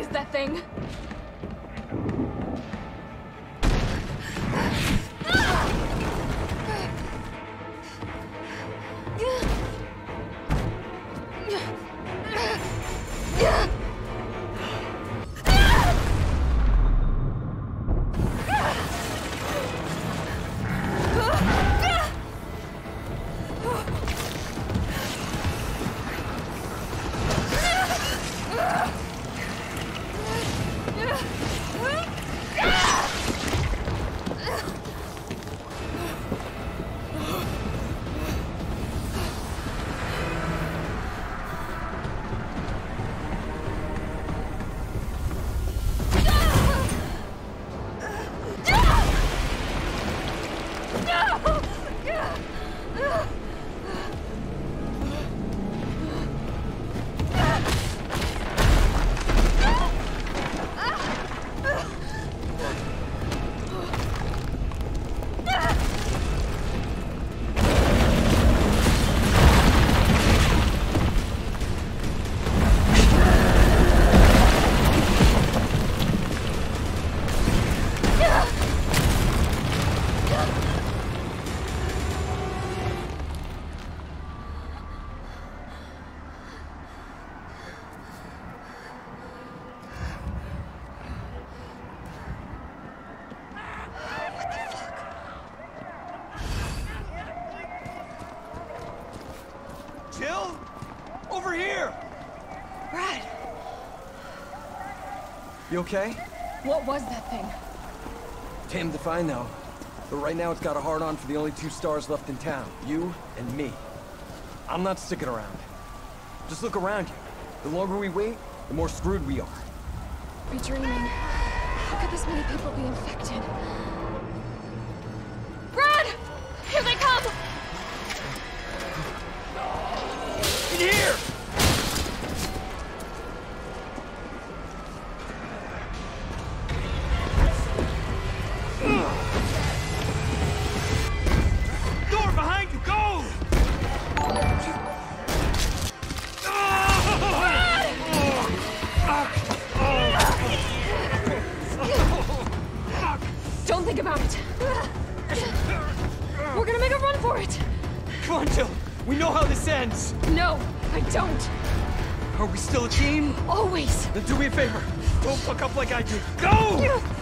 is that thing? Over here! Brad, You okay? what was that thing? Damned if I know. But right now it's got a hard on for the only two S.T.A.R.S. left in town. You and me. I'm not sticking around. Just look around you. The longer we wait, the more screwed we are. Are dreaming? How could this many people be infected? On, Jill. We know how this ends. No, I don't. Are we still a team? Always. Then do me a favor. Don't fuck up like I did. Go!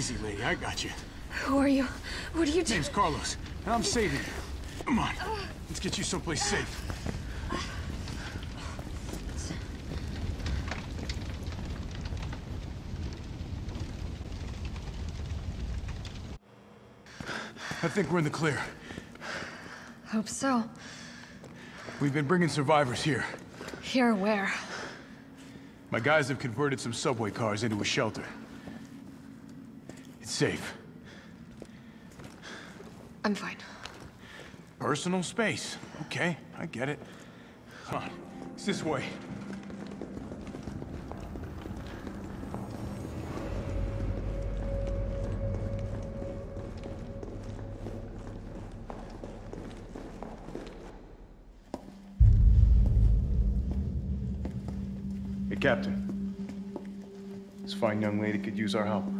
Easy, lady. I got you. Who are you? What are you doing? Name's Carlos, and I'm saving you. Come on, let's get you someplace safe. I think we're in the clear. Hope so. We've been bringing survivors here. Here where? My guys have converted some subway cars into a shelter. It's safe. I'm fine. Personal space. Okay, I get it. Come on, it's this way. Hey, Captain. This fine young lady could use our help.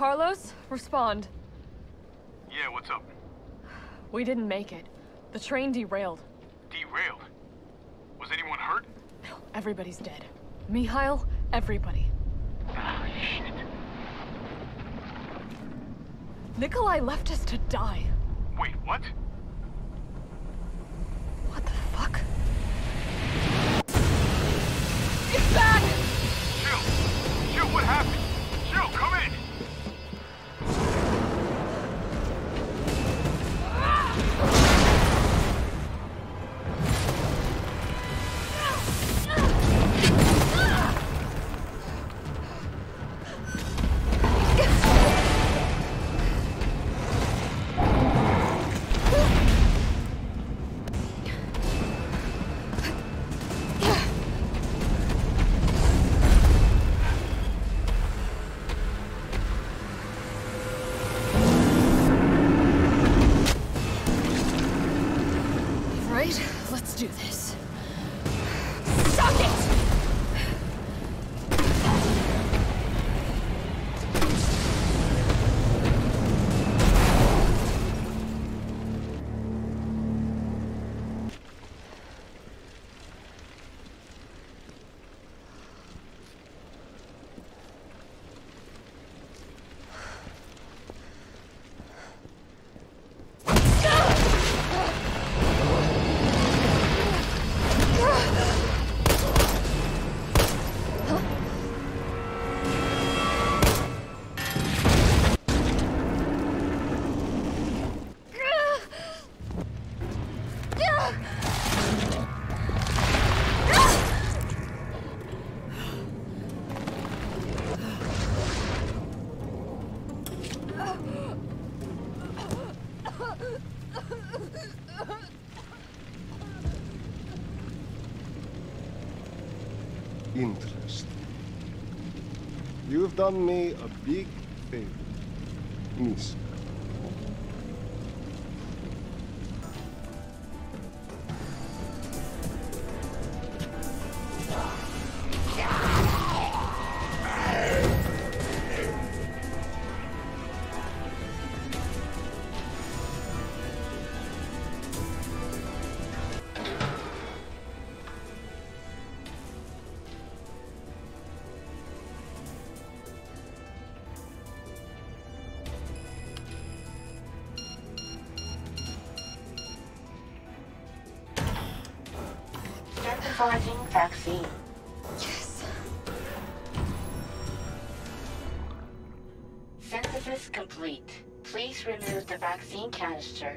Carlos, respond. Yeah, what's up? We didn't make it. The train derailed. Derailed. Was anyone hurt? No, Everybody's dead. Mikhail, everybody. Ah, shit. Nikolai left us to die. Wait, what? What the fuck? It's back! Jill! Jill, what happened? Interesting. You've done me a big favor, Miss. Synthesizing vaccine. Yes. Synthesis complete. Please remove the vaccine canister.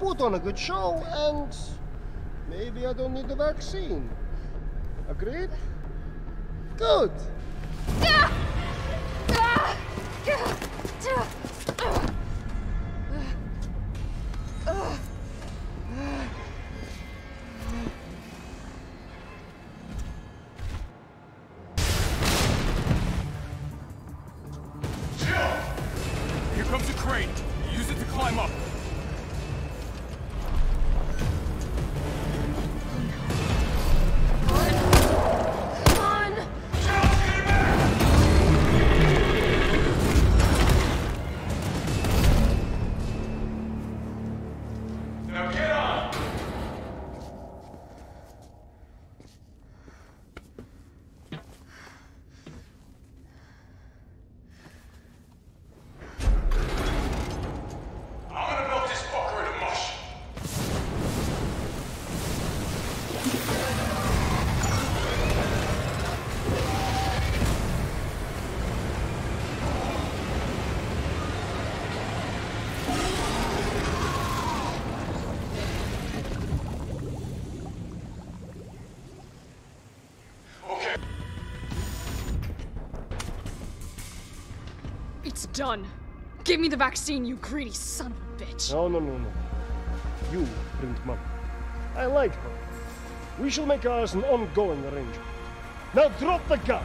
Put on a good show, and maybe I don't need the vaccine. Agreed? Good. Here comes a crane. Use it to climb up. It's done. Give me the vaccine, you greedy son of a bitch. No, no, no, no. You money. I like her. We shall make ours an ongoing arrangement. Now drop the gun.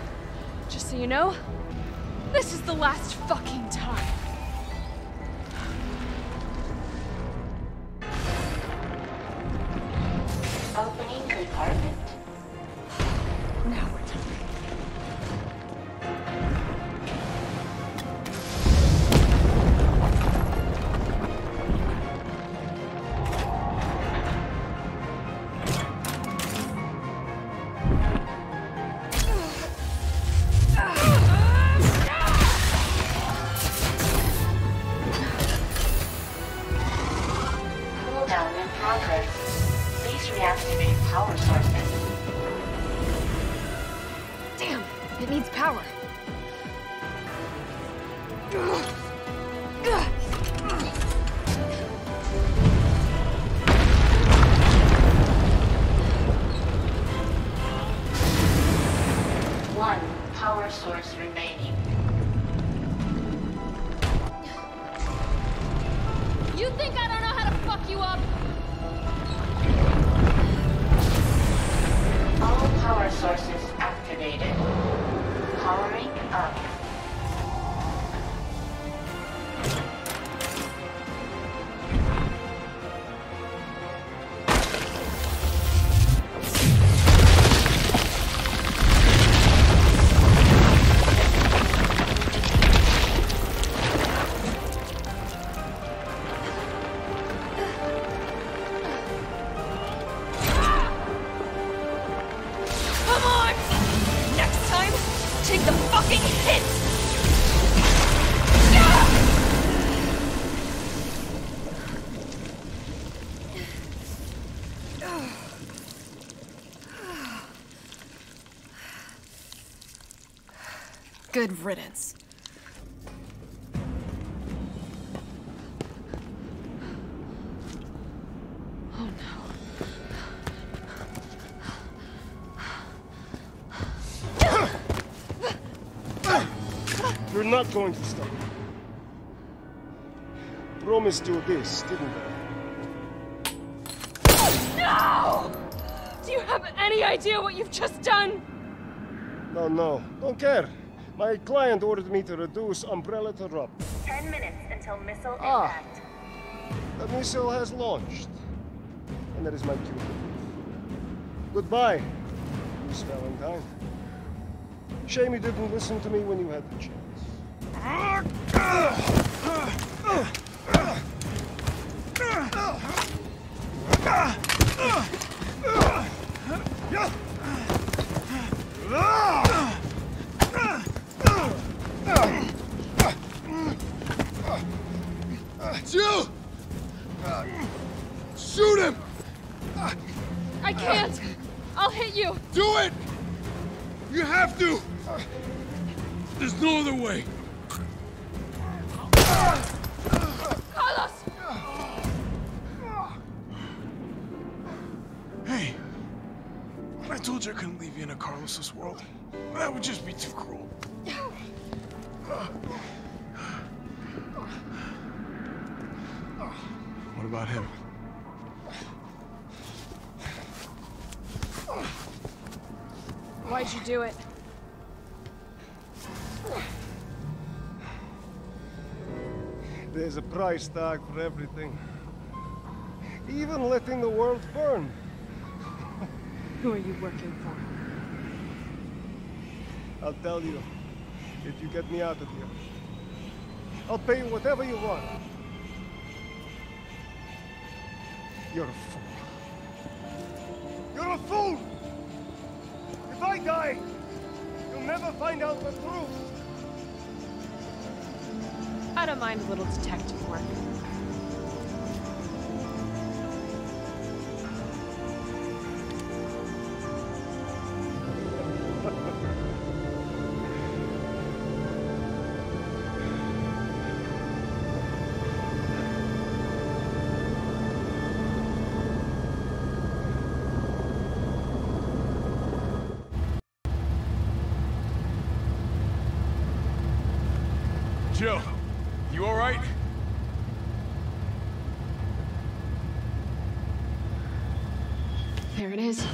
so you know, this is the last fucking time. Good riddance. Oh no. You're not going to stop. Promised you this, didn't I? No! Do you have any idea what you've just done? No, no, don't care. My client ordered me to reduce Umbrella to Rob. Ten minutes until missile Ah. impact. The missile has launched. And that is my cue. Goodbye, Miss Valentine. Shame you didn't listen to me when you had the chance. About him? Why'd you do it? There's a price tag for everything. Even letting the world burn. Who are you working for? I'll tell you, if you get me out of here. I'll pay you whatever you want. You're a fool. You're a fool! If I die, you'll never find out the truth. I don't mind a little detective work. Jill, you alright? There it is.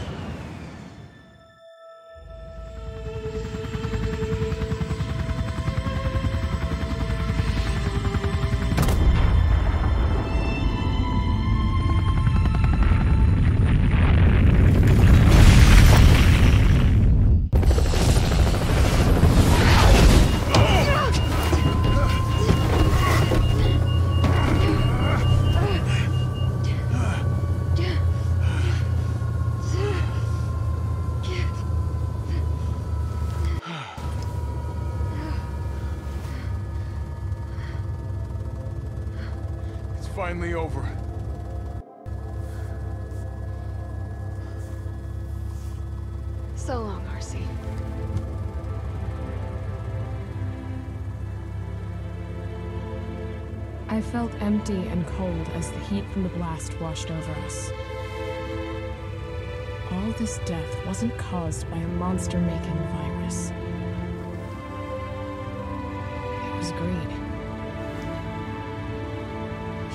Finally over. So long, RC. I felt empty and cold as the heat from the blast washed over us. All this death wasn't caused by a monster-making virus. It was greed.